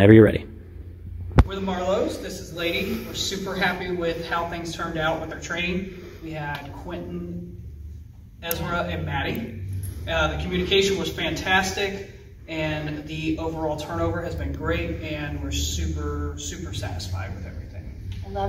Whenever you're ready. We're the Marlows. This is Lady. We're super happy with how things turned out with our training. We had Quentin, Ezra, and Maddie. Uh, the communication was fantastic, and the overall turnover has been great, and we're super, super satisfied with everything. I love